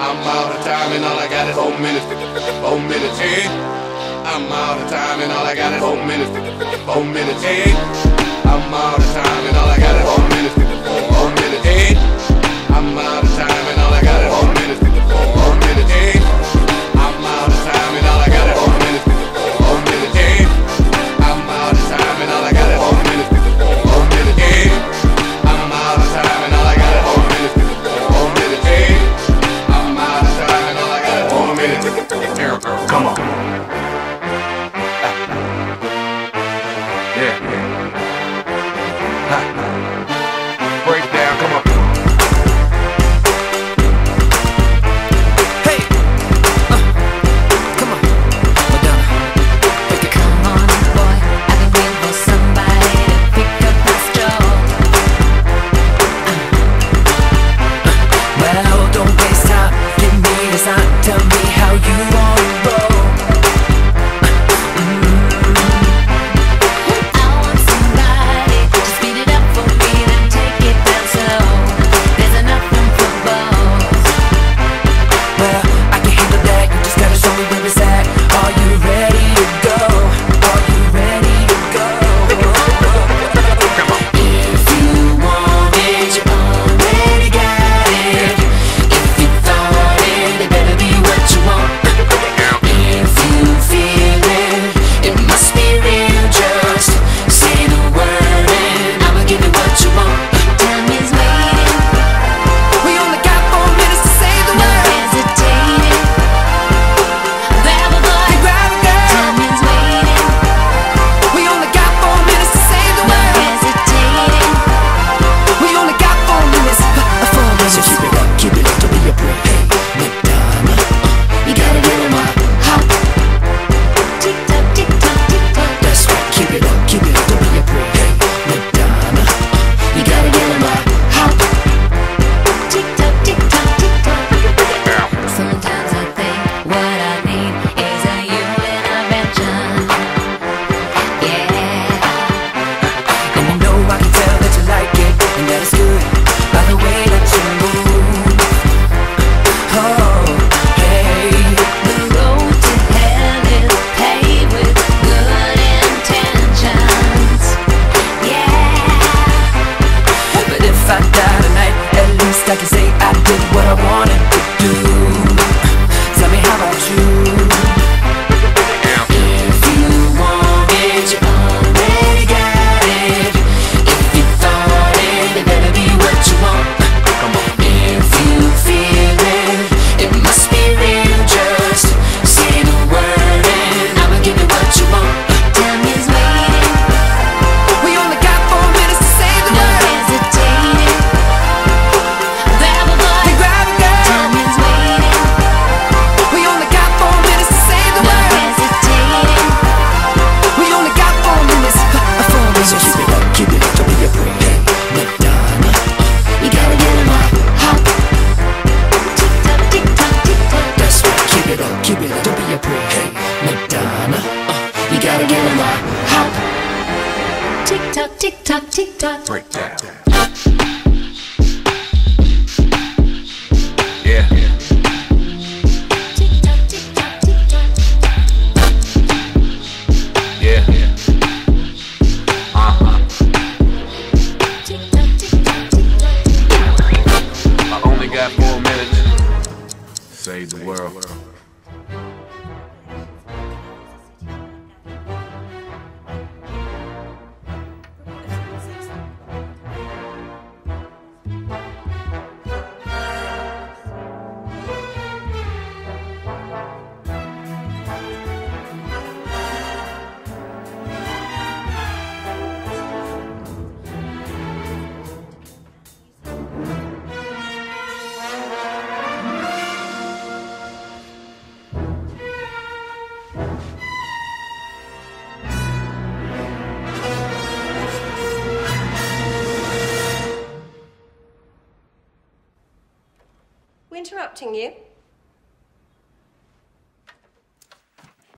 I'm out of time and all I got is four minutes. Four minutes, hey. I'm out of time and all I got is four minutes. Four minutes, hey. I'm out of time and all I got is four you tock, tick tock. Breakdown. Yeah. Tick tock, tick. Yeah. Uh huh. I only got four minutes. Save the world. interrupting you.